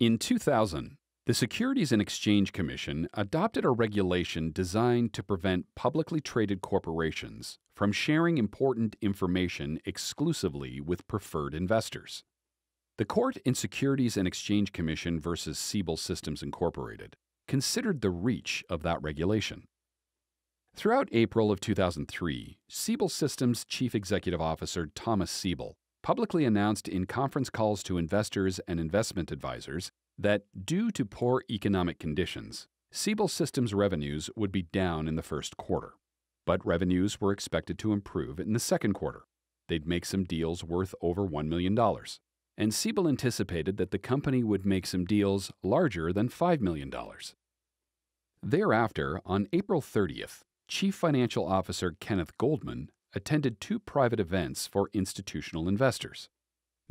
In 2000, the Securities and Exchange Commission adopted a regulation designed to prevent publicly traded corporations from sharing important information exclusively with preferred investors. The court in Securities and Exchange Commission versus Siebel Systems Incorporated considered the reach of that regulation. Throughout April of 2003, Siebel Systems Chief Executive Officer Thomas Siebel publicly announced in conference calls to investors and investment advisors that due to poor economic conditions, Siebel Systems revenues would be down in the first quarter. But revenues were expected to improve in the second quarter. They'd make some deals worth over $1 million. And Siebel anticipated that the company would make some deals larger than $5 million. Thereafter, on April 30th, Chief Financial Officer Kenneth Goldman attended two private events for institutional investors.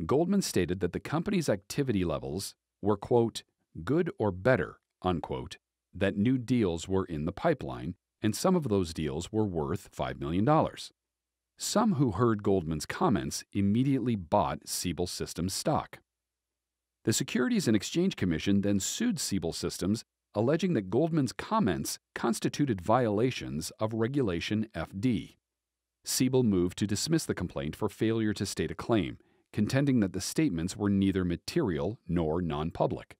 Goldman stated that the company's activity levels were, quote, good or better, unquote, that new deals were in the pipeline, and some of those deals were worth $5 million. Some who heard Goldman's comments immediately bought Siebel Systems stock. The Securities and Exchange Commission then sued Siebel Systems, alleging that Goldman's comments constituted violations of Regulation FD. Siebel moved to dismiss the complaint for failure to state a claim, contending that the statements were neither material nor non public.